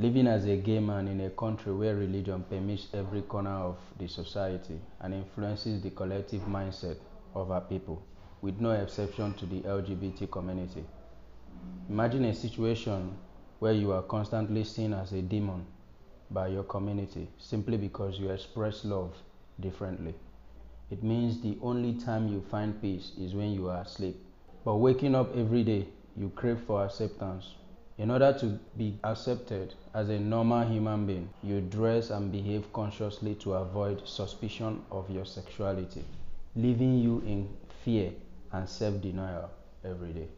Living as a gay man in a country where religion permeates every corner of the society and influences the collective mindset of our people, with no exception to the LGBT community. Imagine a situation where you are constantly seen as a demon by your community simply because you express love differently. It means the only time you find peace is when you are asleep. But waking up every day, you crave for acceptance. In order to be accepted as a normal human being, you dress and behave consciously to avoid suspicion of your sexuality, leaving you in fear and self denial every day.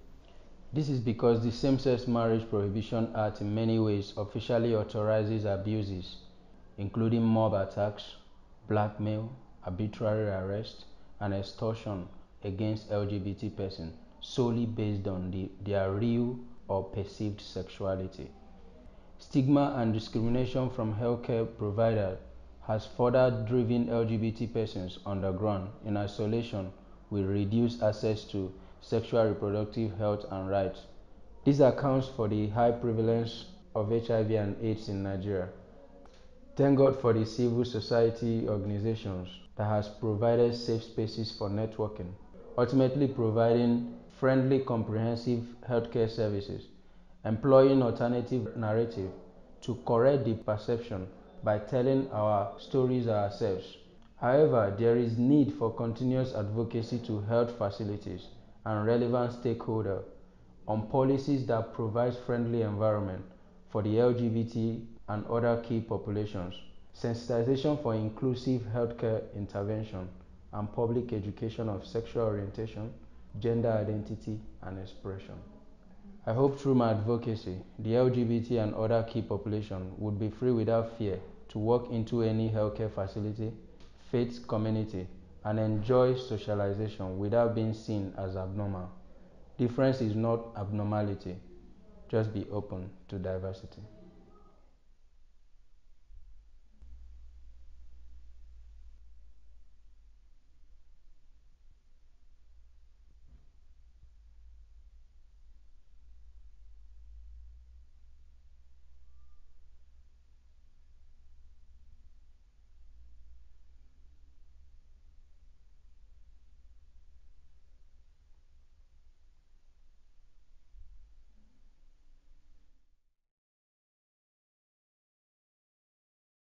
This is because the Same Sex Marriage Prohibition Act in many ways officially authorizes abuses, including mob attacks, blackmail, arbitrary arrest, and extortion against LGBT persons solely based on the, their real or perceived sexuality. Stigma and discrimination from healthcare providers has further driven LGBT persons underground in isolation with reduced access to sexual reproductive health and rights. This accounts for the high prevalence of HIV and AIDS in Nigeria. Thank God for the civil society organizations that has provided safe spaces for networking, ultimately providing friendly comprehensive healthcare services, employing alternative narrative to correct the perception by telling our stories ourselves. However, there is need for continuous advocacy to health facilities and relevant stakeholders on policies that provide friendly environment for the LGBT and other key populations, sensitization for inclusive healthcare intervention, and public education of sexual orientation, gender identity, and expression. I hope through my advocacy, the LGBT and other key population would be free without fear to walk into any healthcare facility, faith community, and enjoy socialization without being seen as abnormal. Difference is not abnormality. Just be open to diversity.